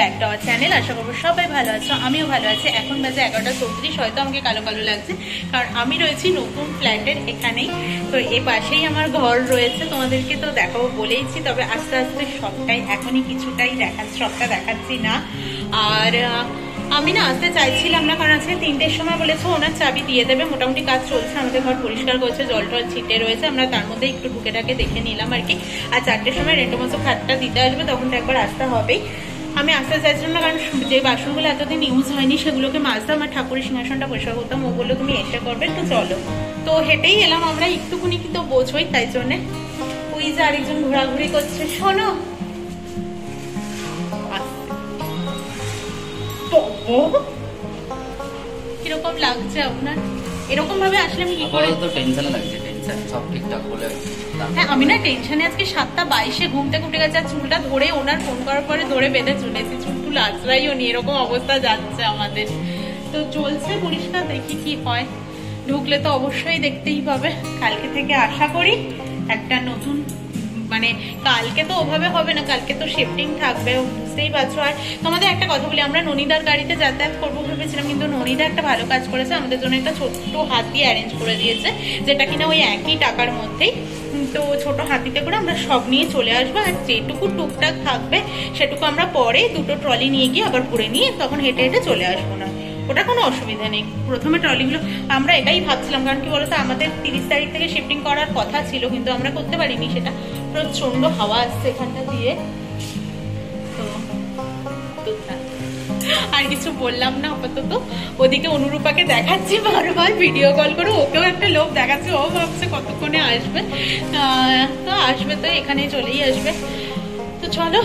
Back to our channel আশা করব সবাই ভালো আছো, আমিও ভালো আছি। এখন বাজে এগারোটা চৌত্রিশ, হয়তো আমাকে কালো কালো লাগছে, কারণ আমি রয়েছি নতুন ফ্ল্যাটের এখানেই। তো এ পাশেই আমার ঘর রয়েছে, তোমাদেরকে তো দেখাবো বলেইছি, তবে আস্তে আস্তে সবটাই, এখনই কিছুটাই দেখা, সবটা দেখাচ্ছি না। আর আমি না আসতে চাইছিলাম না, কারণ আজকে তিনটের সময় বলেছে, ওনার চাবি দিয়ে দেবে, মোটামুটি কাজ চলছে, আমাদের ঘর পরিষ্কার করছে, জল টল ছিটে রয়েছে, আমরা তার মধ্যে একটু ঢুকে ঢাকে দেখে নিলাম আর কি। আর চারটের সময় রেন্টো মতো খাটটা দিতে আসবে, তখন তো একবার আসতে হবেই। আমি আসতে চাইছিলাম না কারণ যে বাসনগুলো এতদিন ইউজ হয়নি সেগুলোকে মাজতে আমার ঠাকুরের সিংহাসনটা পরিষ্কার করতাম ও বলল তুমি এসে করবে তো চলো। তো হেঁটেই এলাম আমরা একটুকুনি কিন্তু বোঝই তাই জন্যে। ওই যে আরেকজন ঘোরাঘুরি করছে শোনো! কীরকম লাগছে আপনার? এরকম ভাবে আসলে আমি কি করে টেনশনে লাগছে। হ্যাঁ চুলটা ধরে ওনার ফোন করার পরে ধরে বেঁধে চলেছি। চুল টুল আশ্রয়ও নি, এরকম অবস্থা যাচ্ছে আমাদের। তো চলছে পরিষ্কার, দেখি কি হয়। ঢুকলে তো অবশ্যই দেখতেই পাবে। কালকে থেকে আশা করি একটা নতুন মানে কালকে তো ওভাবে হবে না, কালকে তো শিফটিং থাকবে, বুঝতেই পারছ। আর তোমাদের একটা কথা বলি, আমরা ননিদার গাড়িতে যাতায়াত করব ভেবেছিলাম, কিন্তু ননিদা একটা ভালো কাজ করেছে, আমাদের জন্য একটা ছোট্ট হাতি অ্যারেঞ্জ করে দিয়েছে, যেটা কিনা ওই একই টাকার মধ্যেই। তো ছোট হাতিতে করে আমরা সব নিয়ে চলে আসব, আর যেটুকু টুকটাক থাকবে, সেটুকু আমরা পরে দুটো ট্রলি নিয়ে গিয়ে আবার ভরে নিয়ে তখন হেঁটে হেঁটে চলে আসব না। ওটা কোনো অসুবিধা নেই। প্রথমে ট্রলিগুলো, আমরা এটাই ভাবছিলাম, কারণ কি বলতো, আমাদের তিরিশ তারিখ থেকে শিফটিং করার কথা ছিল, কিন্তু আমরা করতে পারিনি সেটা। প্রচণ্ড হাওয়া আসছে এখানটা দিয়ে। আর কিছু বললাম না আপাতত। ওদিকে অনুরূপাকে দেখাচ্ছি বারবার ভিডিও কল করে। ওকেও একটা লোক দেখাচ্ছে, ও ভাবছে কতক্ষণে আসবে। তো আসবে তো এখানে চলেই আসবে। তো চলো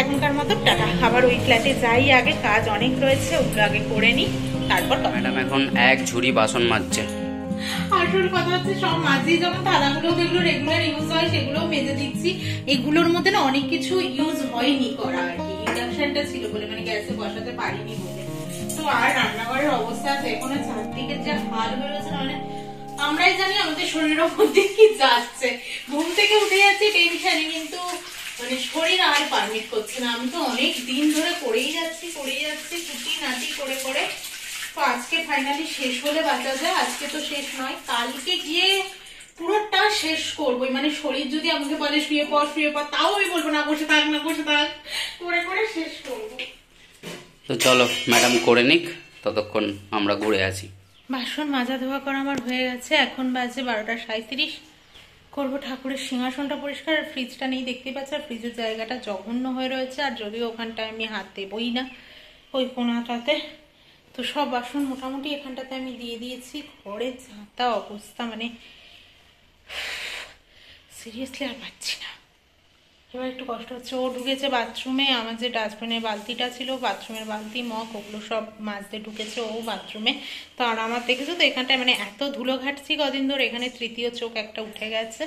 এখনকার মতো টাটা। আবার ওই ফ্ল্যাটে যাই আগে কাজ অনেক রয়েছে ওগুলো আগে করে নিই তারপর ম্যাডাম এখন এক ঝুড়ি বাসন মাজছে। আসল কথা হচ্ছে সব থালাগুলো যেগুলো রেগুলার ইউজ হয় সেগুলো মেজে দিচ্ছি। এগুলোর মধ্যে না অনেক কিছু ইউজ হয়নি করা আর কি। ইন্ডাকশনটা ছিল বলে মানে গ্যাসে বসাতে পারিনি বলে। তো আর রান্নাঘরের অবস্থা এখন চারদিকে যে হাল গেছে মানে আমরাই জানি আমাদের শরীরের মধ্যে কি যাচ্ছে। ঘুম থেকে উঠে যাচ্ছি টেনশনে কিন্তু মানে শরীর আর পারমিট করছে না। আমি তো অনেক দিন ধরে করেই যাচ্ছি করেই যাচ্ছি কুটি নাটি করে করে। তো আজকে ফাইনালি শেষ হলে বাঁচা যায় আজকে তো শেষ নয় কালকে গিয়ে পুরোটা শেষ করব মানে শরীর যদি আমাকে বলে শুয়ে পর শুয়ে পর তাও আমি বলব না বসে থাক না বসে থাক। করে করে শেষ করব। তো চলো ম্যাডাম করে নিক ততক্ষণ আমরা ঘুরে আছি বাসন মাজা ধোয়া করা আমার হয়ে গেছে এখন বাজে বারোটা সাঁত্রিশ করব ঠাকুরের সিংহাসনটা পরিষ্কার, আর ফ্রিজটা নেই দেখতে পাচ্ছি, আর ফ্রিজের জায়গাটা জঘন্য হয়ে রয়েছে, আর যদিও ওখানটায় আমি হাত দেবই না ওই কোনাটাতে। তো সব বাসন মোটামুটি এখানটাতে আমি দিয়ে দিয়েছি। ঘরে যাতা অবস্থা মানে সিরিয়াসলি আর পাচ্ছি না। এবার একটু কষ্ট হচ্ছে। ও ঢুকেছে বাথরুমে আমার যে ডাস্টবিনের বালতিটা ছিল বাথরুমের বালতি, মগ, ওগুলো সব মাঝতে ঢুকেছে ও বাথরুমে তো আর আমার দেখেছ তো, এখানটায় মানে এত ধুলো ঘাটছি কদিন ধরে, এখানে তৃতীয় চোখ একটা উঠে গেছে।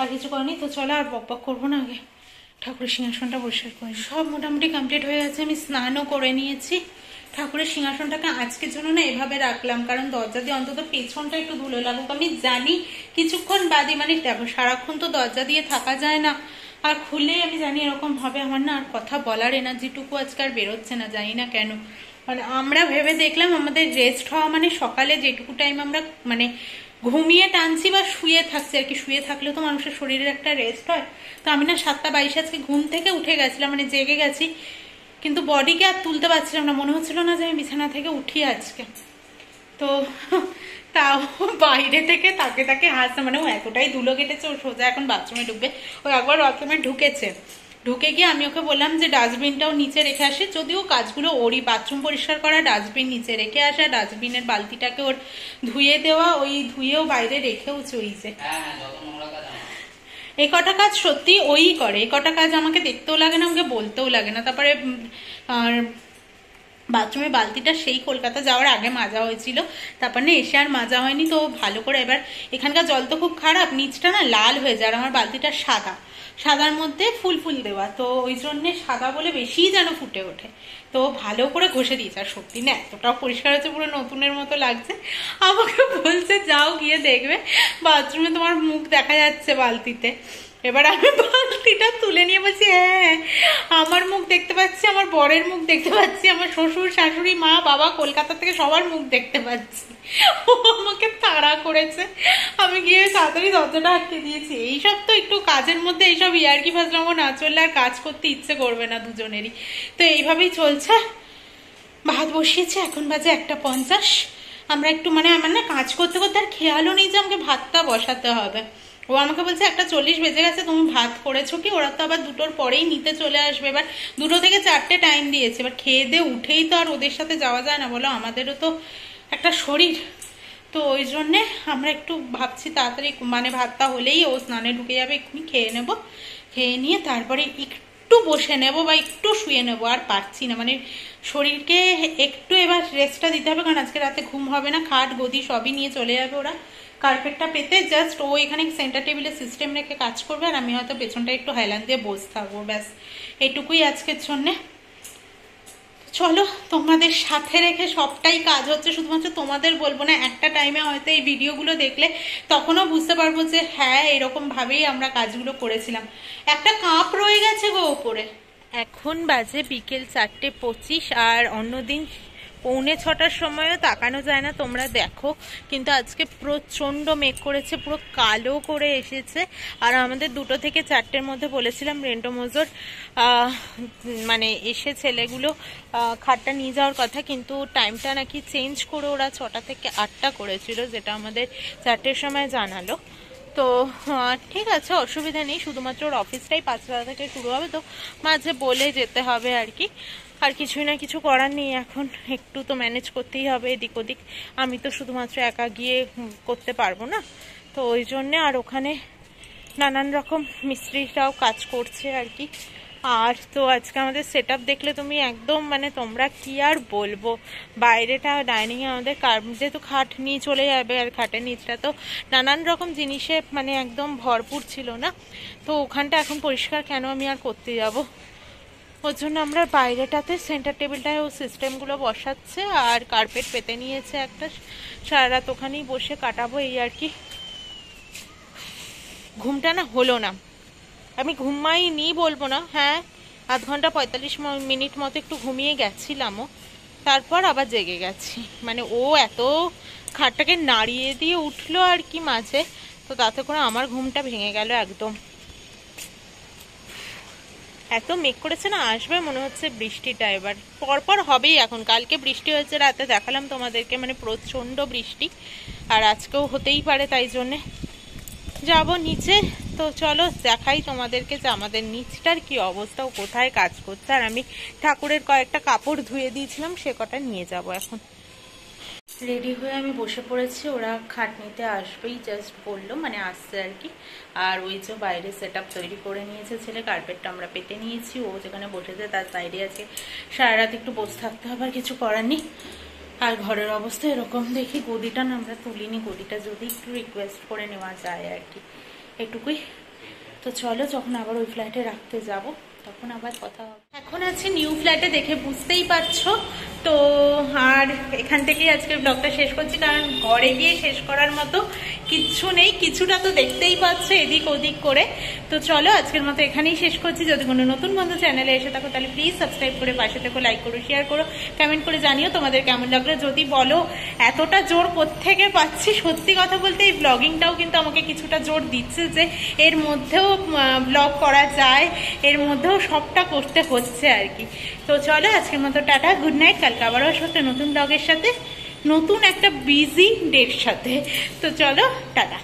আর কিছু করেনি তো, চলো আর বক বক করব না আগে। ঠাকুরের সিংহাসনটা পরিষ্কার করে সব মোটামুটি কমপ্লিট হয়ে গেছে, আমি স্নানও করে নিয়েছি। ঠাকুরের সিংহাসনটাকে আজকের জন্য না এভাবে রাখলাম, কারণ দরজা দিয়ে অন্তত পেছনটা একটু ধুলো লাগুক। আমি জানি কিছুক্ষণ বাদে মানে দেখো, সারাক্ষণ তো দরজা দিয়ে থাকা যায় না। আর খুললেই আমি জানি এরকম হবে আমার না আর কথা বলার এনার্জিটুকু আজকে আর বেরোচ্ছে না, জানি না কেন। মানে আমরা ভেবে দেখলাম আমাদের রেস্ট হওয়া মানে সকালে যেটুকু টাইম আমরা মানে ঘুমিয়ে টানছি বা শুয়ে থাকছি আর কি। শুয়ে থাকলেও তো মানুষের শরীরের একটা রেস্ট হয়। তো আমি না সাতটা বাইশে আজকে ঘুম থেকে উঠে গেছিলাম মানে জেগে গেছি। কিন্তু বডিকে আর তুলতে পারছিলাম না, মনে হচ্ছিল না যে আমি বিছানা থেকে উঠি আজকে। তো তাও বাইরে থেকে তাকে তাকে হাসছে মানে ও এতটাই ধুলো কেটেছে ও সোজা এখন বাথরুমে ঢুকবে। ও একবার বাথরুমে ঢুকেছে। ঢুকে গিয়ে আমি ওকে বললাম যে ডাস্টবিনটাও নিচে রেখে আসে। যদিও কাজগুলো ওরই বাথরুম পরিষ্কার করা ডাস্টবিন নিচে রেখে আসা ডাস্টবিনের বালতিটাকে ওর ধুয়ে দেওয়া ওই ধুয়েও বাইরে রেখেও চইছে এই কটা কাজ সত্যি ওই করে। এই কটা কাজ আমাকে দেখতেও লাগে না আমাকে বলতেও লাগে না। তারপরে বাথরুমের বালতিটা সেই কলকাতা যাওয়ার আগে মাজা হয়েছিল। তারপর না এসে আর মাজা হয়নি, তো ভালো করে এবার এখানকার জল তো খুব খারাপ, নিচটা না লাল হয়ে যায় আর আমার বালতিটা সাদা। সাদার মধ্যে ফুল ফুল দেওয়া, তো ওই জন্যে সাদা বলে বেশিই যেন ফুটে ওঠে। তো ভালো করে ঘষে দিয়েছে, আর সত্যি না এতটাও পরিষ্কার হচ্ছে পুরো নতুনের মতো লাগছে। আমাকে বলছে, যাও গিয়ে দেখবে, বাথরুমে তোমার মুখ দেখা যাচ্ছে বালতিতে। এবার আমি বালতিটা তুলে নিয়ে বলছি হ্যাঁ আমার মুখ দেখতে পাচ্ছি, আমার বরের মুখ দেখতে পাচ্ছি, আমার শ্বশুর, শাশুড়ি, মা, বাবা কলকাতা থেকে সবার মুখ দেখতে পাচ্ছি। ও আমাকে তাড়া করেছে। আমি গিয়ে তাড়াতাড়ি দরজাটা আটকে দিয়েছি। এইসব তো একটু কাজের মধ্যে এইসব ইয়ার্কি ফাজলামো না চললে আর কাজ করতে ইচ্ছে করবে না দুজনেরই। তো এইভাবেই চলছে। ভাত বসিয়েছে, এখন বাজে একটা পঞ্চাশ। আমরা একটু মানে আমার না কাজ করতে করতে আর খেয়ালও নেই যে আমাকে ভাতটা বসাতে হবে। ও আমাকে বলছে, একটা চল্লিশ বেজে গেছে, তুমি ভাত করেছ কি? ওরা তো আবার দুটোর পরেই নিতে চলে আসবে। এবার দুটো থেকে চারটে টাইম দিয়েছে। এবার খেয়ে দিয়ে উঠেই তো আর ওদের সাথে যাওয়া যায় না। বলো, আমাদেরও তো একটা শরীর। তো ওই জন্যে আমরা একটু ভাবছি তাড়াতাড়ি মানে ভাতটা হলেই ও স্নানে ঢুকে যাবে, এক্ষুনি খেয়ে নেব। খেয়ে নিয়ে তারপরে একটু বসে নেব বা একটু শুয়ে নেব, আর পারছি না। মানে শরীরকে একটু এবার রেস্টটা দিতে হবে, কারণ আজকে রাতে ঘুম হবে না, খাট গদি সবই নিয়ে চলে যাবে ওরা। কার্পেটটা পেতে জাস্ট ও এখানে সেন্টার টেবিলের সিস্টেম রেখে কাজ করবে আর আমি হয়তো পেছনটা একটু হাইলান দিয়ে বসে থাকব, ব্যাস। এটুকুই আজকের জন্যে। চলো, তোমাদের সাথে রেখে সবটাই কাজ হচ্ছে, শুধুমাত্র তোমাদের বলব না, একটা টাইমে হয়তো এই ভিডিওগুলো দেখলে তখনও বুঝতে পারব যে হ্যাঁ এরকমভাবেই আমরা কাজগুলো করেছিলাম। একটা কাপ রয়ে গেছে গো ওপরে এখন বাজে বিকেল চারটে পঁচিশ আর অন্যদিন পৌনে ছটার সময়ও তাকানো যায় না, তোমরা দেখো। কিন্তু আজকে প্রচণ্ড মেঘ করেছে, পুরো কালো করে এসেছে। আর আমাদের দুটো থেকে চারটের মধ্যে বলেছিলাম রেন্টো রেন্টোমোজোর মানে এসে ছেলেগুলো খাটটা নিয়ে যাওয়ার কথা, কিন্তু টাইমটা নাকি চেঞ্জ করে ওরা ছটা থেকে আটটা করেছিল, যেটা আমাদের চারটের সময় জানালো। তো ঠিক আছে, অসুবিধা নেই, শুধুমাত্র ওর অফিসটাই পাঁচটা থেকে শুরু হবে, তো মাঝে বলে যেতে হবে আর কি। আর কিছুই না, কিছু করার নেই এখন। একটু তো ম্যানেজ করতেই হবে এদিক ওদিক। আমি তো শুধুমাত্র একা গিয়ে করতে পারব না। তো ওই জন্যে আর ওখানে নানান রকম মিস্ত্রিরাও কাজ করছে আর কি। আর তো আজকে আমাদের সেট দেখলে তুমি একদম মানে তোমরা কি আর বলব? বাইরেটা ডাইনিংয়ে আমাদের কার- যেহেতু খাট নিয়ে চলে যাবে আর খাটের নিচটা তো নানান রকম জিনিসে মানে একদম ভরপুর ছিল না। তো ওখানটা এখন পরিষ্কার কেন আমি আর করতে যাব? ওর জন্য আমরা বাইরেটাতে সেন্টার টেবিলটায় ও সিস্টেমগুলো বসাচ্ছে আর কার্পেট পেতে নিয়েছে একটা। সারা রাত ওখানেই বসে কাটাবো এই আর কি। ঘুমটা না হলো না। আমি ঘুমাইনি বলব না হ্যাঁ আধ ঘণ্টা পঁয়তাল্লিশ মিনিট মতো একটু ঘুমিয়ে গেছিলামও তারপর আবার জেগে গেছি। মানে ও এত খাটটাকে নাড়িয়ে দিয়ে উঠল আর কি মাঝে, তো তাতে করে আমার ঘুমটা ভেঙে গেল একদম। এত মেঘ করেছে না, আসবে মনে হচ্ছে বৃষ্টিটা এবার। পরপর হবেই এখন, কালকে বৃষ্টি হয়েছে, রাতে দেখালাম তোমাদেরকে মানে প্রচণ্ড বৃষ্টি। আর আজকেও হতেই পারে তাই জন্যে। যাব নিচে, তো চলো দেখাই তোমাদেরকে যে আমাদের নিচটার কি অবস্থা, ও কোথায় কাজ করছে। আর আমি ঠাকুরের কয়েকটা কাপড় ধুয়ে দিয়েছিলাম, সে কটা নিয়ে যাব এখন। রেডি হয়ে আমি বসে পড়েছি। ওরা খাটনিতে আসবেই জাস্ট বলল মানে আসছে আর কি। আর ওই যে বাইরে সেট তৈরি করে নিয়েছে ছেলে কার্পেটটা আমরা পেতে নিয়েছি। ও যেখানে বসেছে তার সাইডে আছে। সারা রাত একটু বসে থাকতে হবে, আর কিছু করার নেই। আর ঘরের অবস্থা এরকম, দেখি গদিটা না আমরা তুলিনি। গদিটা যদি একটু রিকোয়েস্ট করে নেওয়া যায় আর কি। এটুকুই। তো চলো, যখন আবার ওই ফ্ল্যাটে রাখতে যাব, তখন আবার কথা হবে। এখন আছে নিউ ফ্ল্যাটে দেখে বুঝতেই পারছ। তো আর এখান থেকেই আজকে ব্লগটা শেষ করছি, কারণ ঘরে গিয়ে শেষ করার মতো কিচ্ছু নেই। কিছুটা তো দেখতেই পাচ্ছ এদিক ওদিক করে। তো চলো, আজকের মতো এখানেই শেষ করছি। যদি কোনো নতুন বন্ধু চ্যানেলে এসে থাকো, তাহলে প্লিজ সাবস্ক্রাইব করে পাশে থেকো লাইক করো শেয়ার করো কমেন্ট করে জানিও তোমাদের কেমন লাগল। যদি বলো এতটা জোর থেকে পাচ্ছি, সত্যি কথা বলতে এই ব্লগিংটাও কিন্তু আমাকে কিছুটা জোর দিচ্ছে যে এর মধ্যেও ব্লগ করা যায়, এর মধ্যেও সবটা করতে হচ্ছে আর কি। তো চলো, আজকের মতো টাটা গুড নাইট কালকে আবারও আসব একটা নতুন ব্লগের সাথে, নতুন একটা বিজি ডেট সাথে। তো চলো, টাটা।